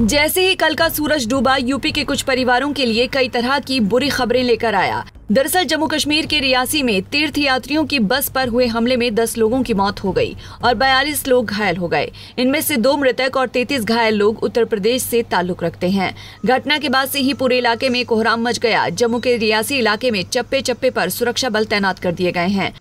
जैसे ही कल का सूरज डूबा, यूपी के कुछ परिवारों के लिए कई तरह की बुरी खबरें लेकर आया। दरअसल जम्मू कश्मीर के रियासी में तीर्थ यात्रियों की बस पर हुए हमले में 10 लोगों की मौत हो गई और 42 लोग घायल हो गए। इनमें से दो मृतक और 33 घायल लोग उत्तर प्रदेश से ताल्लुक रखते हैं। घटना के बाद से ही पूरे इलाके में कोहराम मच गया। जम्मू के रियासी इलाके में चप्पे चप्पे पर सुरक्षा बल तैनात कर दिए गए हैं।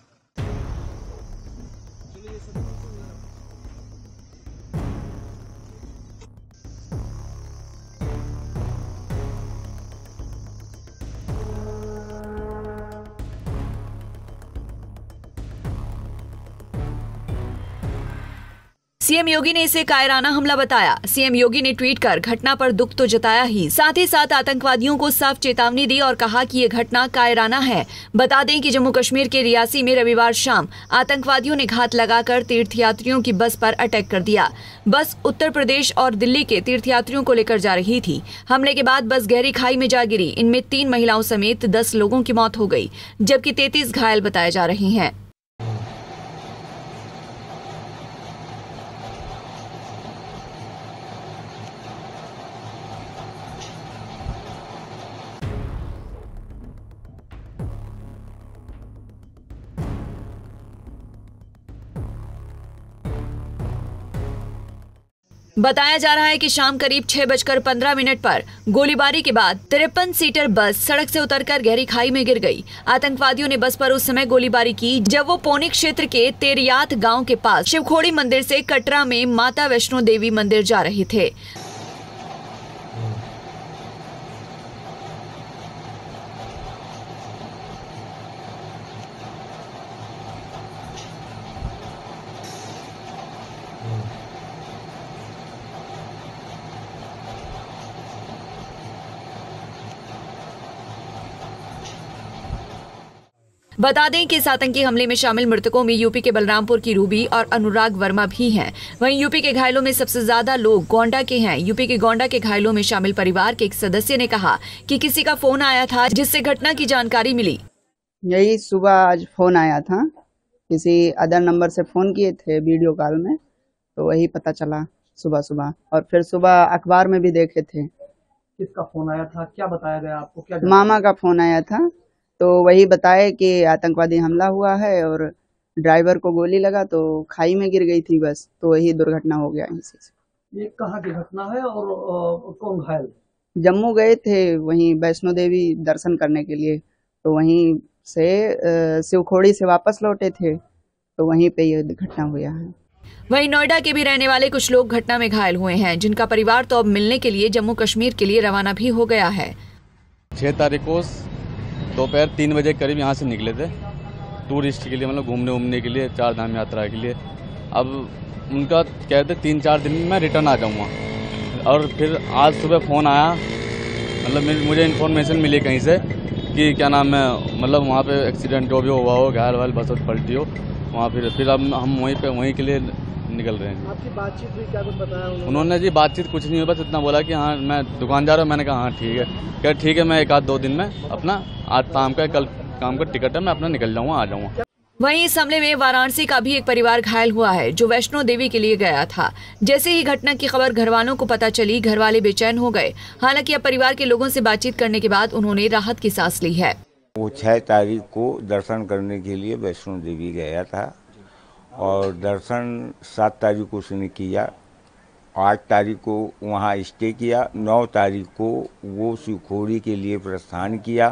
सीएम योगी ने इसे कायराना हमला बताया। सीएम योगी ने ट्वीट कर, घटना पर दुख तो जताया ही। साथ ही साथ आतंकवादियों को साफ़ चेतावनी दी और कहा कि ये घटना कायराना है। बता दें कि जम्मू कश्मीर के रियासी में रविवार शाम आतंकवादियों ने घात लगाकर तीर्थयात्रियों की बस पर अटैक कर दिया। बस उत्तर प्रदेश और दिल्ली के तीर्थयात्रियों को लेकर जा रही थी। हमले के बाद बस गहरी खाई में जा गिरी। इनमें तीन महिलाओं समेत दस लोगों की मौत हो गई, जबकि तैतीस घायल बताए जा रहे हैं। बताया जा रहा है कि शाम करीब छह बजकर पंद्रह मिनट पर गोलीबारी के बाद तिरपन सीटर बस सड़क से उतरकर गहरी खाई में गिर गई। आतंकवादियों ने बस पर उस समय गोलीबारी की, जब वो पौनी क्षेत्र के तेरियात गाँव के पास शिवखोड़ी मंदिर से कटरा में माता वैष्णो देवी मंदिर जा रहे थे। बता दें कि इस आतंकी हमले में शामिल मृतकों में यूपी के बलरामपुर की रूबी और अनुराग वर्मा भी हैं। वहीं यूपी के घायलों में सबसे ज़्यादा लोग गोंडा के हैं। यूपी के गोंडा के घायलों में शामिल परिवार के एक सदस्य ने कहा कि किसी का फ़ोन आया था जिससे घटना की जानकारी मिली। यही सुबह आज फ़ोन आया था। किसी अदर नंबर से फ़ोन किए थे वीडियो कॉल में तो वही पता चला सुबह सुबह। और फिर सुबह अखबार में भी देखे थे। किसका फ़ोन आया था? क्या बताया गया आपको? क्या मामा का फ़ोन आया था। तो वही बताए कि आतंकवादी हमला हुआ है और ड्राइवर को गोली लगा तो खाई में गिर गई थी बस तो वही दुर्घटना हो गया इसी से ये कहाँ की घटना है और कौन घायल? जम्मू गए थे वहीं वैष्णो देवी दर्शन करने के लिए। तो वहीं से शिवखोड़ी से वापस लौटे थे तो वहीं पे ये घटना हुआ है। वहीं नोएडा के भी रहने वाले कुछ लोग घटना में घायल हुए हैं जिनका परिवार तो अब मिलने के लिए जम्मू कश्मीर के लिए रवाना भी हो गया है। छह तारीख को दोपहर तीन बजे करीब यहाँ से निकले थे टूरिस्ट के लिए मतलब घूमने वूमने के लिए चार धाम यात्रा के लिए। अब उनका कहते तीन चार दिन में मैं रिटर्न आ जाऊँगा। और फिर आज सुबह फ़ोन आया मतलब मुझे इन्फॉर्मेशन मिली कहीं से कि क्या नाम है मतलब वहाँ पे एक्सीडेंट जो भी हुआ हो, घायल वायल बस पलटी हो, वहाँ फिर फिर अब हम वहीं पे, वहीं के लिए निकल रहे हैं। आपकी बातचीत हुई क्या कुछ बताया उन्होंने? उन्होंने जी बातचीत कुछ नहीं हुई बस इतना बोला कि हाँ मैं दुकान जा रहा हूँ मैंने कहा हाँ ठीक है। क्या ठीक है मैं एक आध दो दिन में अपना आज शाम का कल काम का टिकट है मैं अपना निकल जाऊँगा आ जाऊँगा। वहीं इस हमले में वाराणसी का भी एक परिवार घायल हुआ है जो वैष्णो देवी के लिए गया था। जैसे ही घटना की खबर घर वालों को पता चली घर वाले बेचैन हो गए। हालाँकि अब परिवार के लोगों से बातचीत करने के बाद उन्होंने राहत की सांस ली है। वो छः तारीख को दर्शन करने के लिए वैष्णो देवी गया था। और दर्शन सात तारीख को उसने किया, आठ तारीख को वहाँ स्टे किया, नौ तारीख को वो शिवखोड़ी के लिए प्रस्थान किया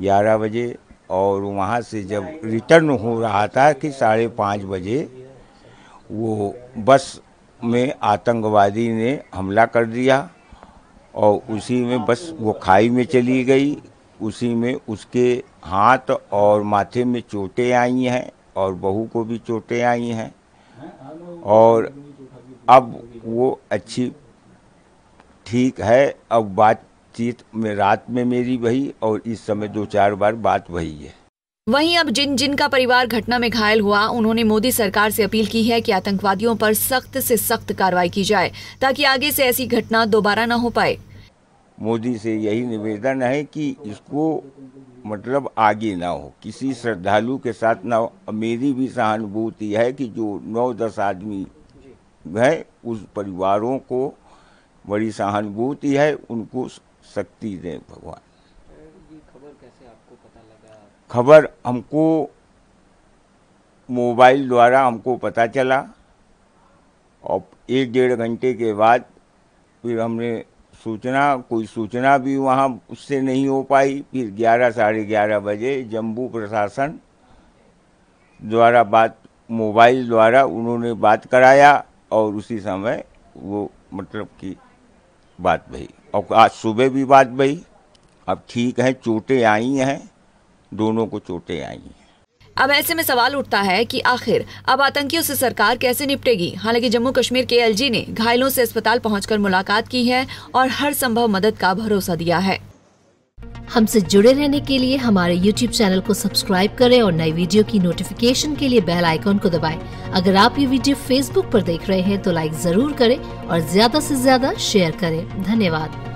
ग्यारह बजे और वहाँ से जब रिटर्न हो रहा था कि साढ़े पाँच बजे, वो बस में आतंकवादी ने हमला कर दिया और उसी में बस वो खाई में चली गई, उसी में उसके हाथ और माथे में चोटें आई हैं। और बहू को भी चोटें आई हैं। और अब वो अच्छी ठीक है अब बातचीत में रात में मेरी भई और इस समय दो चार बार बात भई है। वहीं अब जिन जिन का परिवार घटना में घायल हुआ उन्होंने मोदी सरकार से अपील की है कि आतंकवादियों पर सख्त से सख्त कार्रवाई की जाए ताकि आगे से ऐसी घटना दोबारा न हो पाए। मोदी से यही निवेदन है कि इसको मतलब आगे ना हो। किसी श्रद्धालु के साथ ना हो। मेरी भी सहानुभूति है कि जो नौ दस आदमी है उस परिवारों को बड़ी सहानुभूति है उनको शक्ति दें भगवान। खबर हमको मोबाइल द्वारा हमको पता चला। और एक डेढ़ घंटे के बाद फिर हमने सूचना, कोई सूचना भी वहाँ उससे नहीं हो पाई। फिर ग्यारह, साढ़े ग्यारह बजे जम्मू प्रशासन द्वारा बात, मोबाइल द्वारा उन्होंने बात कराया और उसी समय वो मतलब कि बात भई। और आज सुबह भी बात भई। अब ठीक है, चोटें आई हैं, दोनों को चोटें आई हैं। अब ऐसे में सवाल उठता है कि आखिर अब आतंकियों से सरकार कैसे निपटेगी? हालाँकि जम्मू कश्मीर के एलजी ने घायलों से अस्पताल पहुंचकर मुलाकात की है और हर संभव मदद का भरोसा दिया है। हमसे जुड़े रहने के लिए हमारे YouTube चैनल को सब्सक्राइब करें और नई वीडियो की नोटिफिकेशन के लिए बेल आइकॉन को दबाएँ। अगर आप ये वीडियो Facebook पर देख रहे हैं तो लाइक ज़रूर करें और ज़्यादा से ज़्यादा शेयर करें। धन्यवाद।